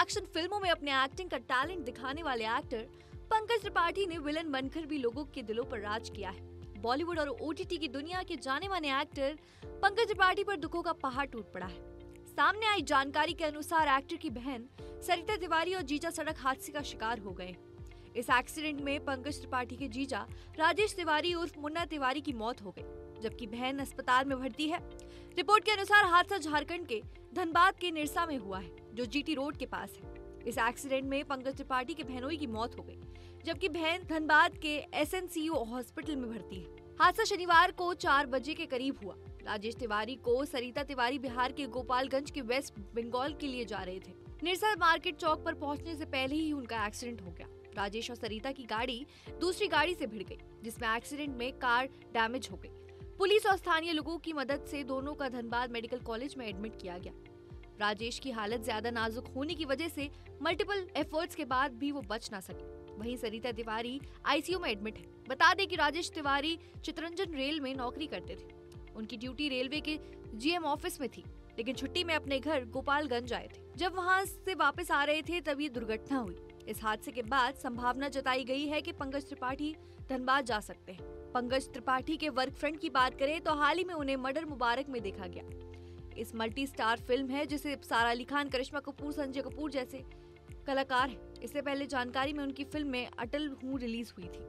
Action फ़िल्मों में अपने एक्टिंग का टैलेंट दिखाने वाले एक्टर पंकज त्रिपाठी ने विलन बनकर भी लोगों के दिलों पर राज किया है। बॉलीवुड और ओटीटी की दुनिया के जाने माने एक्टर पंकज त्रिपाठी पर दुखों का पहाड़ टूट पड़ा है। सामने आई जानकारी के अनुसार एक्टर की बहन सरिता तिवारी और जीजा सड़क हादसे का शिकार हो गए। इस एक्सीडेंट में पंकज त्रिपाठी के जीजा राजेश तिवारी उर्फ़ मुन्ना तिवारी की मौत हो गई। जबकि बहन अस्पताल में भर्ती है। रिपोर्ट के अनुसार हादसा झारखंड के धनबाद के निरसा में हुआ है, जो जीटी रोड के पास है। इस एक्सीडेंट में पंकज त्रिपाठी के बहनोई की मौत हो गई, जबकि बहन धनबाद के एस हॉस्पिटल में भर्ती है। हादसा शनिवार को चार बजे के करीब हुआ। राजेश तिवारी को सरिता तिवारी बिहार के गोपालगंज के वेस्ट बंगाल के लिए जा रहे थे। निरसा मार्केट चौक पर पहुँचने से पहले ही उनका एक्सीडेंट हो गया। राजेश और सरिता की गाड़ी दूसरी गाड़ी से भिड़ गई, जिसमें एक्सीडेंट में कार डैमेज हो गई। पुलिस और स्थानीय लोगों की मदद से दोनों का धनबाद मेडिकल कॉलेज में एडमिट किया गया। राजेश की हालत ज़्यादा नाजुक होने की वजह से मल्टीपल एफर्ट्स के बाद भी वो बच ना सके। वहीं सरिता तिवारी आईसीयू में एडमिट है। बता दें कि राजेश तिवारी चितरंजन रेल में नौकरी करते थे। उनकी ड्यूटी रेलवे के जीएम ऑफ़िस में थी, लेकिन छुट्टी में अपने घर गोपालगंज आए थे। जब वहाँ से वापस आ रहे थे, तब ये दुर्घटना हुई। इस हादसे के बाद संभावना जताई गई है कि पंकज त्रिपाठी धनबाद जा सकते हैं। पंकज त्रिपाठी के वर्क फ्रेंड की बात करें तो हाल ही में उन्हें मर्डर मुबारक में देखा गया। इस मल्टी स्टार फ़िल्म है जिसे सारा अली खान, करिश्मा कपूर, संजय कपूर जैसे कलाकार हैं। इससे पहले जानकारी में उनकी फ़िल्म में अटल हूँ रिलीज़ हुई थी।